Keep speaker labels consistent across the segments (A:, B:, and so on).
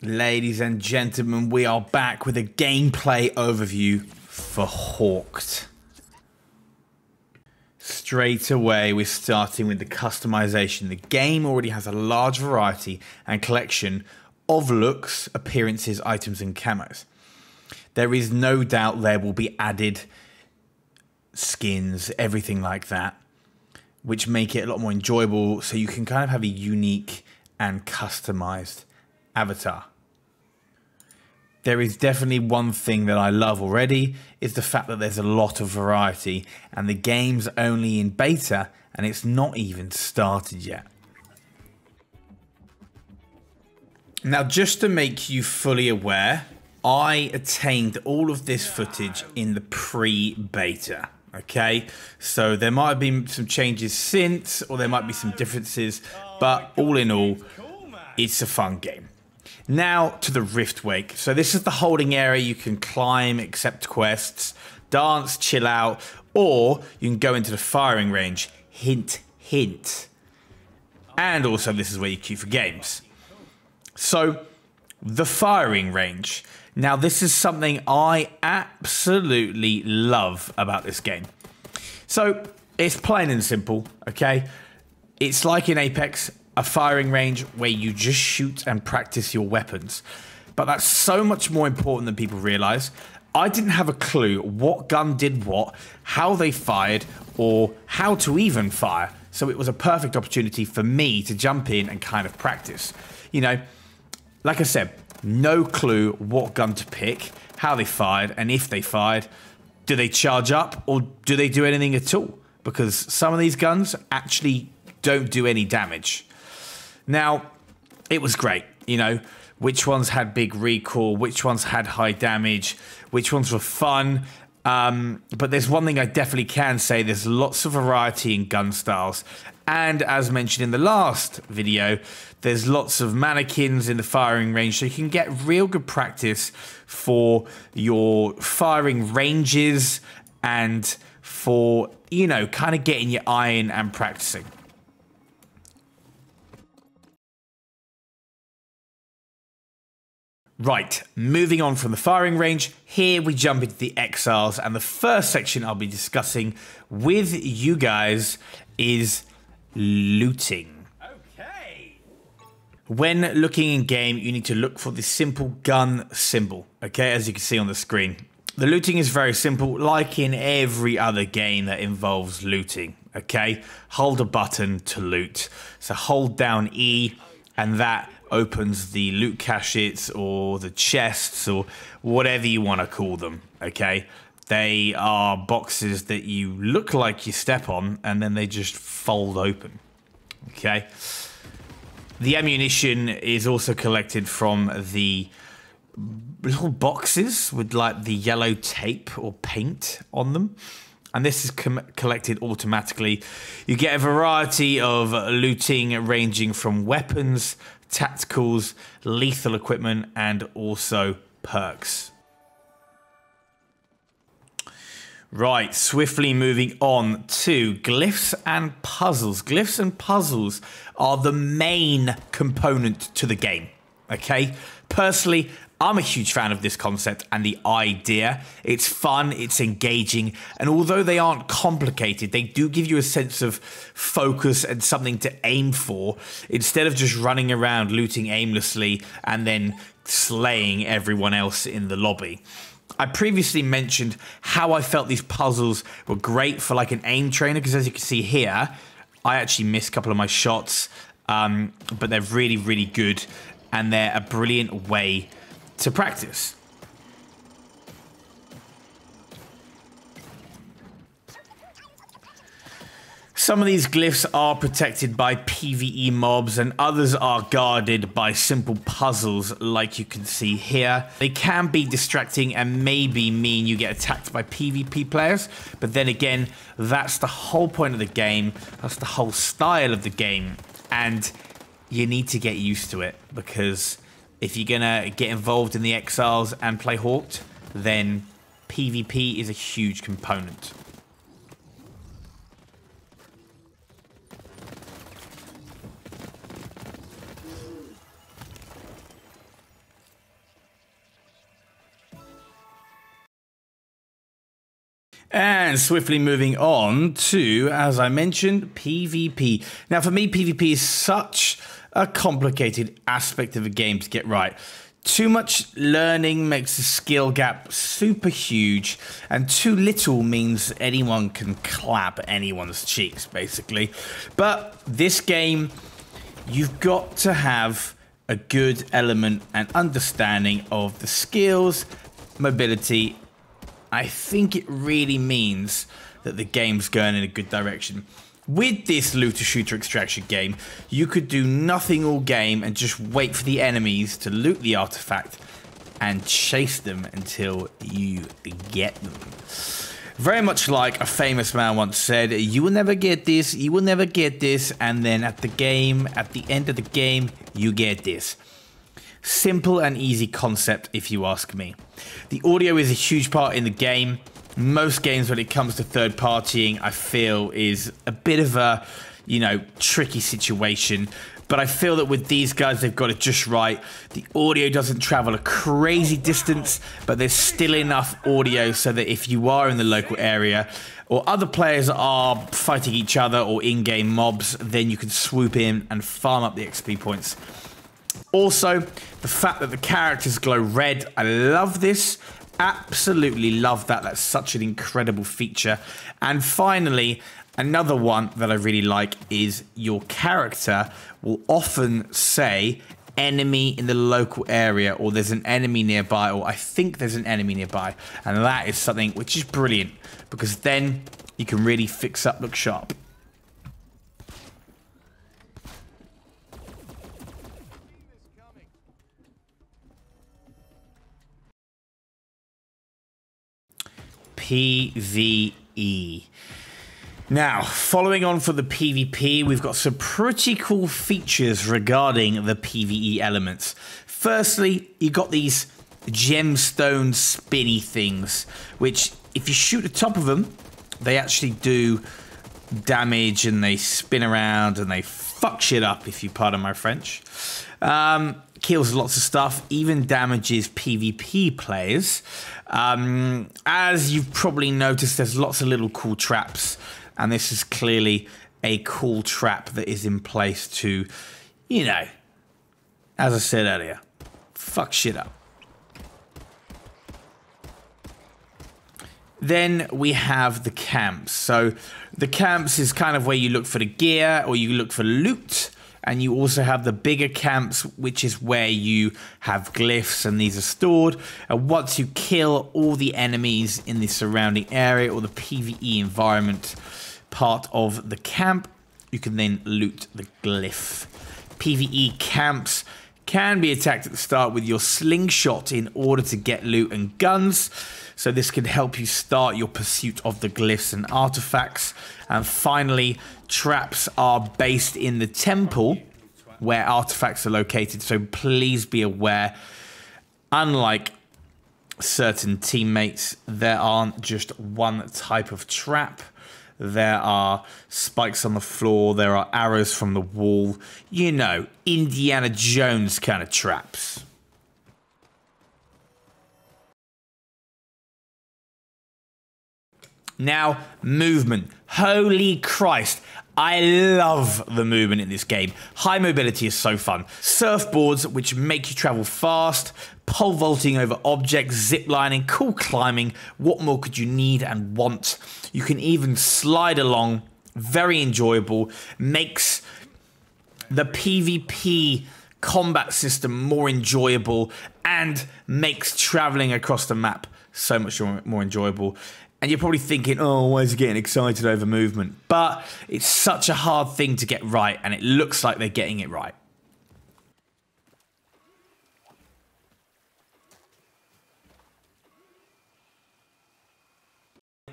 A: Ladies and gentlemen, we are back with a gameplay overview for Hawked. Straight away, we're starting with the customization. The game already has a large variety and collection of looks, appearances, items, and camos. There is no doubt there will be added skins, everything like that, which make it a lot more enjoyable so you can kind of have a unique and customized Avatar. There is definitely one thing that I love already is the fact that there's a lot of variety and the game's only in beta and it's not even started yet. Now just to make you fully aware, I attained all of this footage in the pre-beta. Okay, so there might have been some changes since, or there might be some differences, but all in all, it's a fun game. Now to the Rift Wake. So this is the holding area. You can climb, accept quests, dance, chill out, or you can go into the firing range. Hint, hint. And also this is where you queue for games. So the firing range. Now this is something I absolutely love about this game. So it's plain and simple, okay? It's like in Apex, a firing range where you just shoot and practice your weapons. But that's so much more important than people realize. I didn't have a clue what gun did what, how they fired, or how to even fire. So it was a perfect opportunity for me to jump in and kind of practice. You know, like I said, no clue what gun to pick, how they fired, and if they fired. Do they charge up or do they do anything at all? Because some of these guns actually don't do any damage. Now, it was great, you know, which ones had big recoil, which ones had high damage, which ones were fun. Um, but there's one thing I definitely can say there's lots of variety in gun styles. And as mentioned in the last video, there's lots of mannequins in the firing range, so you can get real good practice for your firing ranges and for, you know, kind of getting your eye in and practicing. Right, moving on from the firing range, here we jump into the X-Isles, and the first section I'll be discussing with you guys is looting. Okay. When looking in game, you need to look for the simple gun symbol, okay, as you can see on the screen. The looting is very simple, like in every other game that involves looting, okay? Hold a button to loot. So hold down E, and that opens the loot caches or the chests or whatever you want to call them. Okay. They are boxes that you look like you step on and then they just fold open. Okay. The ammunition is also collected from the little boxes with like the yellow tape or paint on them. And this is collected automatically. You get a variety of looting ranging from weapons tacticals, lethal equipment, and also perks. Right, swiftly moving on to glyphs and puzzles. Glyphs and puzzles are the main component to the game. Okay, personally, I'm a huge fan of this concept and the idea. It's fun, it's engaging, and although they aren't complicated, they do give you a sense of focus and something to aim for instead of just running around looting aimlessly and then slaying everyone else in the lobby. I previously mentioned how I felt these puzzles were great for like an aim trainer because as you can see here, I actually missed a couple of my shots, um, but they're really, really good and they're a brilliant way to practice. Some of these glyphs are protected by PvE mobs and others are guarded by simple puzzles like you can see here. They can be distracting and maybe mean you get attacked by PvP players, but then again, that's the whole point of the game, that's the whole style of the game, and you need to get used to it because if you're gonna get involved in the X-Isles and play Hawked, then PvP is a huge component. And swiftly moving on to, as I mentioned, PvP. Now, for me, PvP is such a complicated aspect of a game to get right. Too much learning makes the skill gap super huge, and too little means anyone can clap anyone's cheeks, basically. But this game, you've got to have a good element and understanding of the skills, mobility. I think it really means that the game's going in a good direction. With this looter shooter extraction game, you could do nothing all game and just wait for the enemies to loot the artifact and chase them until you get them. Very much like a famous man once said, you will never get this, you will never get this, and then at the game, at the end of the game, you get this. Simple and easy concept if you ask me. The audio is a huge part in the game most games when it comes to third partying, I feel is a bit of a, you know, tricky situation. But I feel that with these guys, they've got it just right. The audio doesn't travel a crazy distance, but there's still enough audio so that if you are in the local area or other players are fighting each other or in-game mobs, then you can swoop in and farm up the XP points. Also, the fact that the characters glow red, I love this absolutely love that. That's such an incredible feature. And finally, another one that I really like is your character will often say enemy in the local area or there's an enemy nearby or I think there's an enemy nearby. And that is something which is brilliant because then you can really fix up look sharp. PvE. Now, following on for the PvP, we've got some pretty cool features regarding the PvE elements. Firstly, you've got these gemstone spinny things, which if you shoot the top of them, they actually do damage and they spin around and they fuck shit up, if you pardon my French. Um, kills lots of stuff, even damages PvP players. Um, as you've probably noticed, there's lots of little cool traps, and this is clearly a cool trap that is in place to, you know, as I said earlier, fuck shit up. Then we have the camps. So the camps is kind of where you look for the gear or you look for loot and you also have the bigger camps, which is where you have glyphs and these are stored. And once you kill all the enemies in the surrounding area or the PvE environment part of the camp, you can then loot the glyph. PvE camps can be attacked at the start with your slingshot in order to get loot and guns. So this can help you start your pursuit of the glyphs and artifacts. And finally, traps are based in the temple where artifacts are located. So please be aware, unlike certain teammates, there aren't just one type of trap. There are spikes on the floor. There are arrows from the wall. You know, Indiana Jones kind of traps. Now, movement. Holy Christ. I love the movement in this game. High mobility is so fun. Surfboards, which make you travel fast, pole vaulting over objects, ziplining, cool climbing. What more could you need and want? You can even slide along. Very enjoyable. Makes the PvP combat system more enjoyable and makes traveling across the map so much more enjoyable. And you're probably thinking, oh, why is he getting excited over movement? But it's such a hard thing to get right, and it looks like they're getting it right.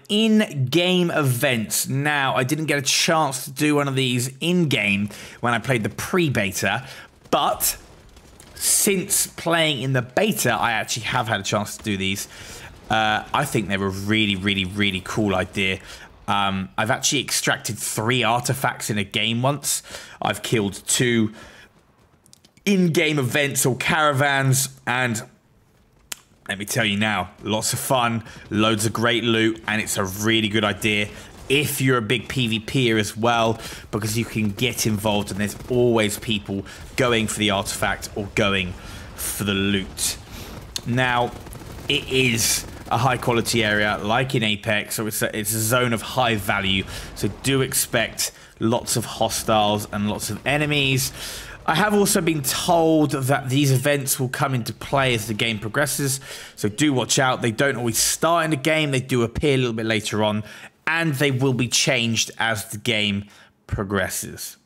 A: In-game events. Now, I didn't get a chance to do one of these in-game when I played the pre-beta, but since playing in the beta, I actually have had a chance to do these. Uh, I think they're a really, really, really cool idea. Um, I've actually extracted three artifacts in a game once. I've killed two in-game events or caravans, and let me tell you now, lots of fun, loads of great loot, and it's a really good idea if you're a big PvPer as well, because you can get involved and there's always people going for the artifact or going for the loot. Now, it is a high quality area like in Apex, so it's a, it's a zone of high value, so do expect lots of hostiles and lots of enemies. I have also been told that these events will come into play as the game progresses, so do watch out. They don't always start in the game, they do appear a little bit later on, and they will be changed as the game progresses.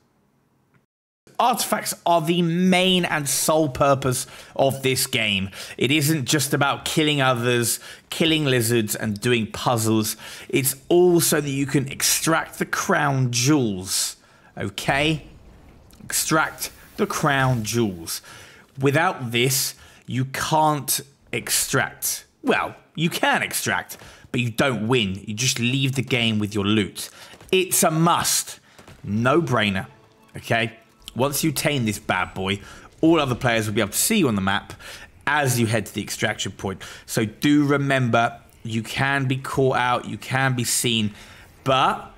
A: Artifacts are the main and sole purpose of this game. It isn't just about killing others, killing lizards, and doing puzzles. It's also that you can extract the crown jewels. Okay? Extract the crown jewels. Without this, you can't extract. Well, you can extract, but you don't win. You just leave the game with your loot. It's a must. No brainer. Okay? Once you tame this bad boy, all other players will be able to see you on the map as you head to the extraction point. So do remember, you can be caught out, you can be seen, but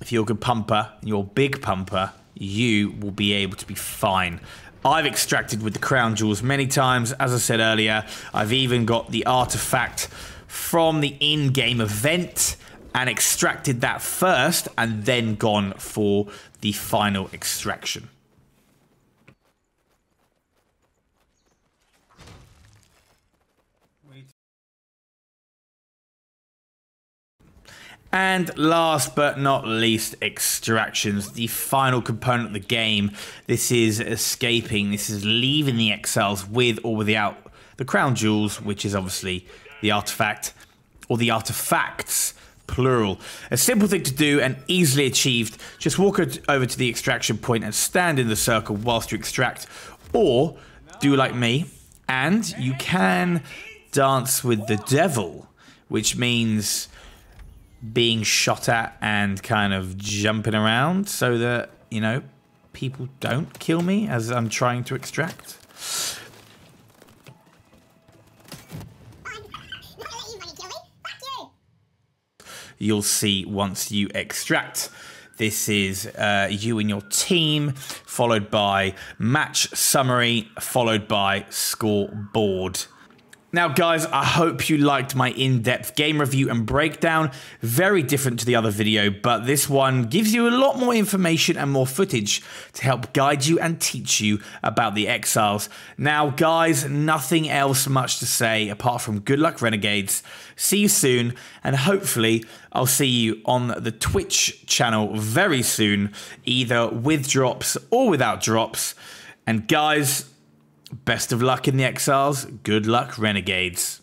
A: if you're a good pumper, you're a big pumper, you will be able to be fine. I've extracted with the crown jewels many times. As I said earlier, I've even got the artifact from the in-game event and extracted that first and then gone for the final extraction. And last but not least, extractions, the final component of the game. This is escaping, this is leaving the X-Isles with or without the crown jewels, which is obviously the artifact, or the artifacts, plural. A simple thing to do and easily achieved. Just walk over to the extraction point and stand in the circle whilst you extract, or do like me, and you can dance with the devil, which means being shot at and kind of jumping around so that, you know, people don't kill me as I'm trying to extract. You'll see once you extract. This is uh, you and your team, followed by match summary, followed by scoreboard. Now, guys, I hope you liked my in-depth game review and breakdown. Very different to the other video, but this one gives you a lot more information and more footage to help guide you and teach you about the X-Isles. Now, guys, nothing else much to say apart from good luck, Renegades. See you soon, and hopefully I'll see you on the Twitch channel very soon, either with drops or without drops. And guys, Best of luck in the X-Isles. Good luck, Renegades.